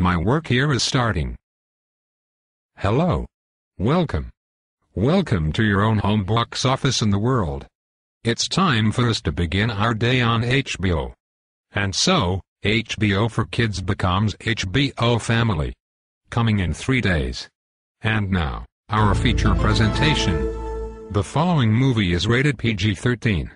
My work here is starting. Hello. Welcome. Welcome to your own home box office in the world. It's time for us to begin our day on HBO. And so, HBO for Kids becomes HBO Family. Coming in three days. And now, our feature presentation. The following movie is rated PG-13.